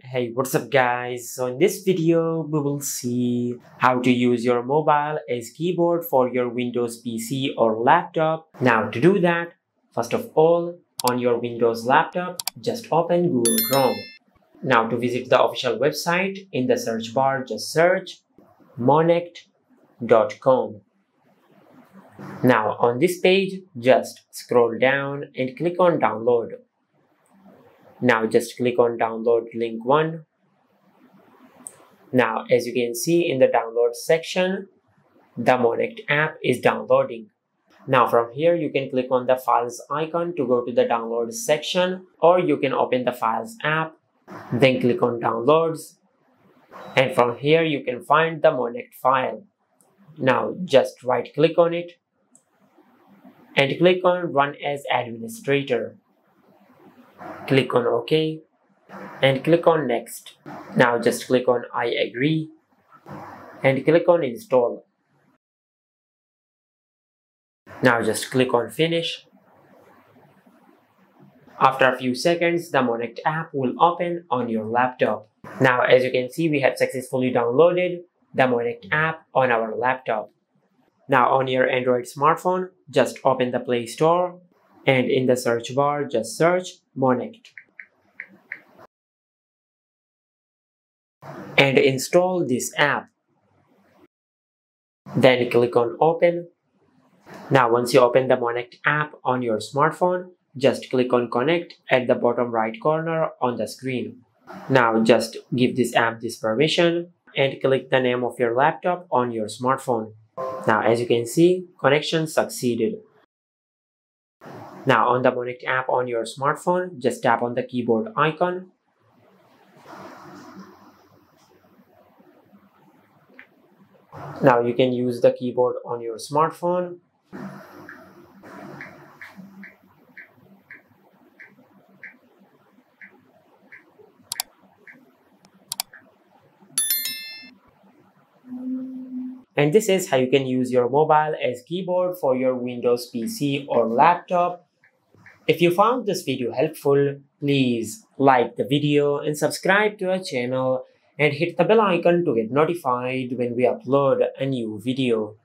Hey, what's up guys? So in this video, we will see how to use your mobile as keyboard for your Windows PC or laptop. Now to do that, first of all, on your Windows laptop, just open Google Chrome. Now to visit the official website, in the search bar, just search monect.com. Now on this page, just scroll down and click on download. Now just click on download link 1. Now as you can see in the download section, the Monect app is downloading. Now from here you can click on the files icon to go to the download section or you can open the files app, then click on downloads and from here you can find the Monect file. Now just right click on it and click on Run as Administrator. Click on OK and click on Next. Now just click on I agree and click on Install. Now just click on Finish. After a few seconds, the Monect app will open on your laptop. Now as you can see, we have successfully downloaded the Monect app on our laptop. Now on your Android smartphone, just open the Play Store and in the search bar, just search Monect. And install this app. Then click on Open. Now once you open the Monect app on your smartphone, just click on Connect at the bottom right corner on the screen. Now just give this app this permission and click the name of your laptop on your smartphone. Now as you can see, connection succeeded. Now on the Monect app on your smartphone, just tap on the keyboard icon. Now you can use the keyboard on your smartphone. And this is how you can use your mobile as keyboard for your Windows PC or laptop. If you found this video helpful, please like the video and subscribe to our channel and hit the bell icon to get notified when we upload a new video.